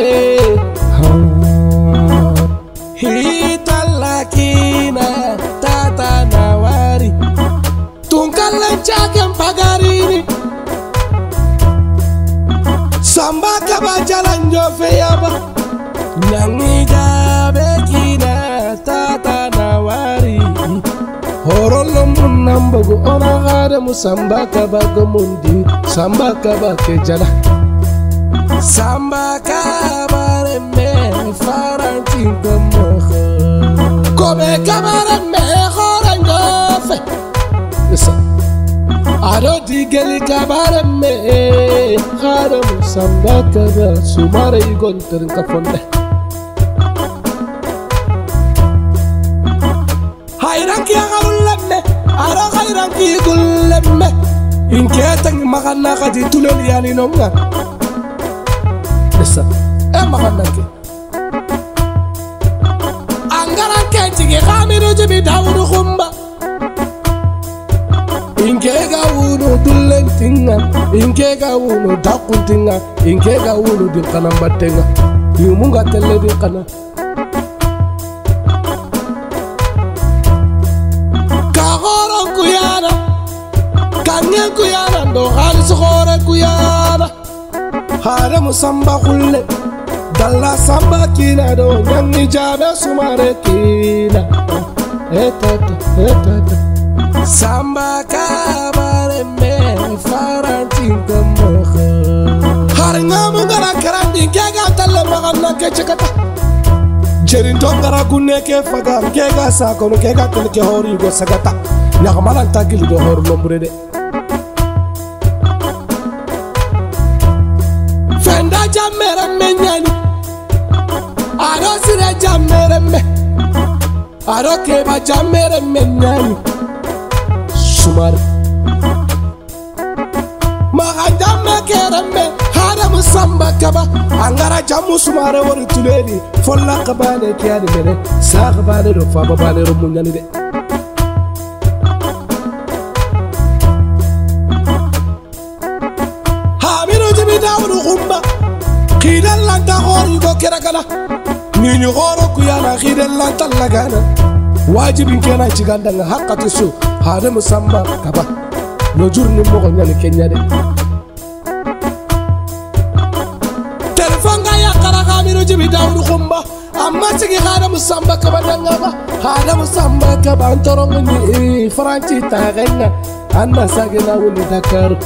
fe hitalakina tata nawari. Tunkallen caken pagarini samba kaba jalanjo feyaba nangi jabe kina tata nawari. Horollo mun ona gade mu samba kaba gomundi samba kaba ke jala samba kamar mai farancin gamaha kome kamar mai horon gafe ado digeli kamar mai haram samba kamar su mara igon tirin kafin da hairanki ya harun lamme aro hairanki gulemme in ketan magana ka titulon yani nonga esa e magannanke angaran kentigi hamiru jibi dawudu kumba inkega wunu dullentinga inkega wunu dakkuntinga inkega wunu dinkanambattenga yumunga telle dinkana kagoron kuyana kangen kuyana ndo halis gore kuyana hare musamba kulle dalla samba kina do nyangi jabe sumare kina. Etata etata samba kabare me farantin kamoha har ngamu gara karandi kega talle maganna ke chekata jerin dongara gunne ke fagar ke ga sa kono ke ga tel ke hori go sagata. Nya ko malan tagil do hor lombre de nyani aro sire jamere me aro keba jamere me nyani sumar maganda mekere me haramu samba kaba. Angara jamu sumare wori tuledi folla kabane kiyani mere sa kabane do faba bane ro munyani de kerakala nini horo kuyana kidan lanta lagana wajibin kena cigandanga hakkati su hada musamba kaba. No jurni mogo nyani kenya de. Telefon ga yakara hamiru jibi dawudu kumba amma sigi hada musamba kaba dangaba hada musamba kaba antorongni faranci tagenga anna sagina wuli dakaru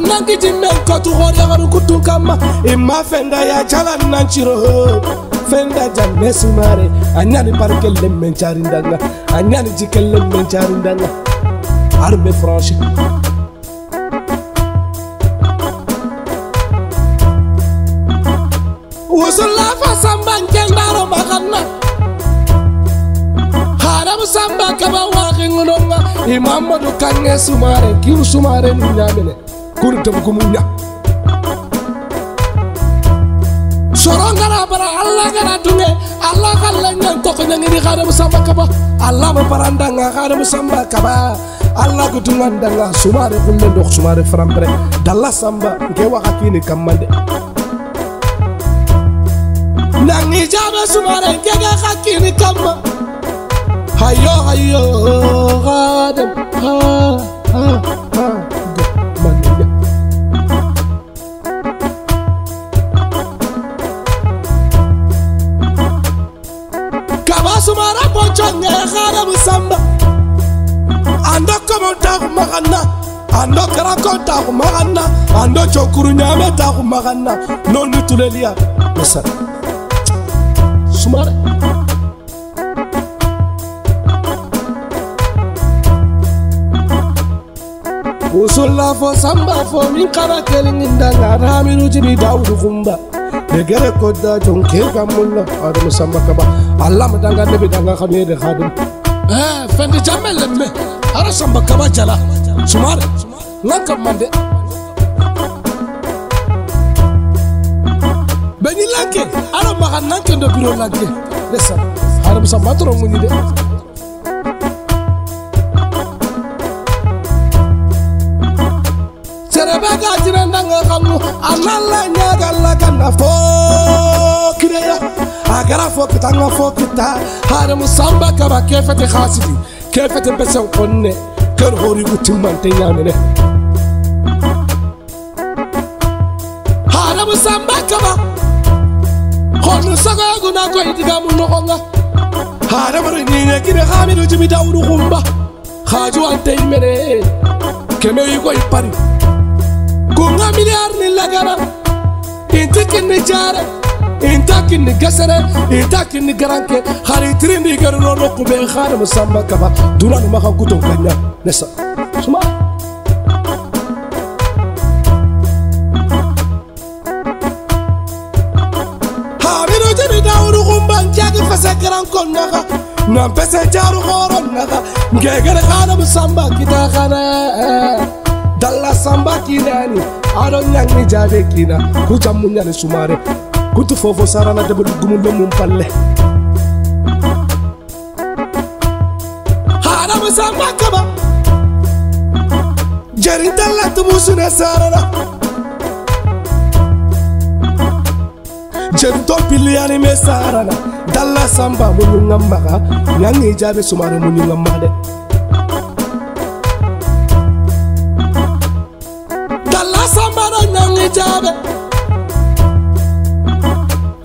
annangi jimmen kotu horiyagaru kutun kamma imma fenda ya jala nanciro fenda janne sumare. Anyani parkellen men carindanga anyani jikellen men carindanga arme franche wusullafa samban kendaro maganna haramu samba kaba wakingunonga imamadu kange sumare kiu sumare ni kuri temkumunya sorongara bara allah gara dunge allah kalla nyan toko nyangini haramu samba kaba allah ma parandanga haramu samba kaba allah gudungandanga sumare kulle ndok sumare frampre dalla samba nke wakakini kammande nangi jabe sumare nkege hakini kamma hayo hayo gadam ha ha ha komo tagu maganna ando karako tagu maganna ando chokuru nyame tagu maganna non nitulelia mesal sumare usulla fo samba fo min kara kelingindanga ramiru jibi dawudu kumba de gere kodda jon ke gamulla adamu samba kaba. Allah ma danga nebi danga khamede khadim eh fendi jamme lemme ara samba kaba jala. Sumare nanka mande. Benyi lanke ara maga nanke ndo biro lanke lesa hada musamba toro muñi de nga xam nu anan la ñagal la ganna fookireya agara fokita nga fokita haramu samba kaba kefete xaasiti kefete besen konne kër hori utimmante ñaamene haramu samba kaba honu sagoyaguna koyitigamu noxonga haramara ñine gine xaamidu jimi dawru xumba xaaju ante imene keme yi koy pari قونا مليار للقرا انت كن جارة انت كن قسرة انت كن قرانك خالي ترين يقرنو نقو بين خالي مسمى كبا دولان ما خان كتو غنى نسا سمع هابيرو جري داورو قنبان جاكي فسكران كنغا نام فسجارو خورو نغا نجيكر خالي مسمى كتا خالي dalla samba kinani aɗon ñagni jaade kina. Ku jammu sumare kuntu fofo sarana debe ɗuggumulle mum palle haɗama samba kaba jari dalla tumusune sarana jari to pilliyani me sarana dalla samba muñugam maga ñagni jaabe sumare muñugam ma de de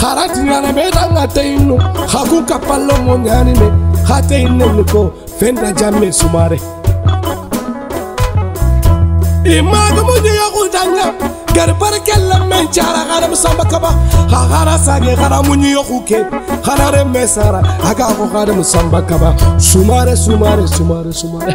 haratinana ɓe ɗanga teyinno haku kapallo mo ñanine ha teyinnenni ko fenda jame sumare. Imaɗomo ñeyakutanga gar barkellan men cara hanam samba kaba. Ha hana sage hana muñiyokuke hana remme sara aga ko hanam samba kaba. Sumare sumare sumare sumare.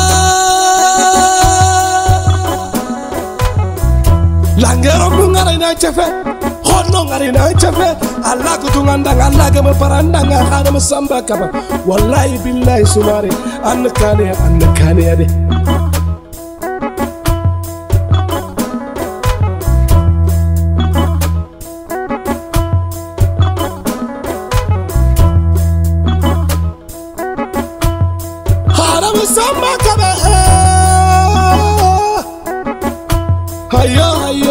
mu ngara ina chefe. Honno ngara ina chefe. Allah ko tunga ndanga allah ga ma parandanga khana musamba kaba wallahi billahi sumare an kane an kane ade samba hayo hayo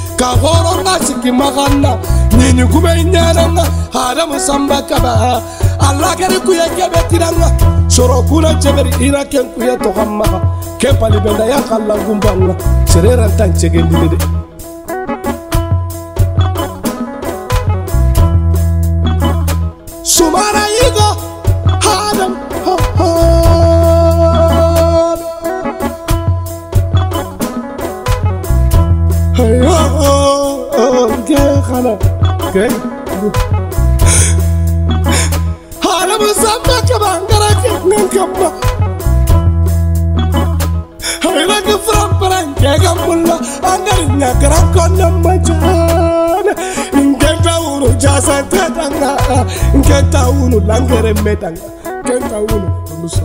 ka horo nga sigi maganna nyini kume nyananga haramu samba kaba. Alla gari kuya kebe tiranga soro kuna jeberi ina ken kuya togamma ken palibenda ya kalla gumbanga serera tan cegelide de Okay. አለመሳባቸው በአንገራቸው ነው ገባ ሀይራ ግፍራበራን ጀገሙላ ምሱ